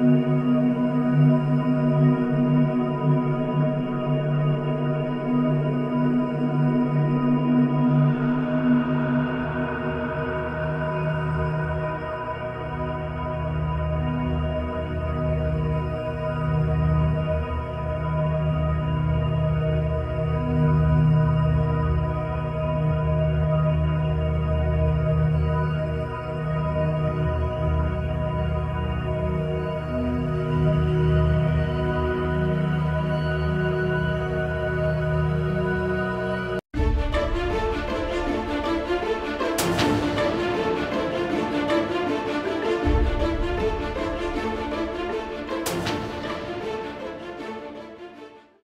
Música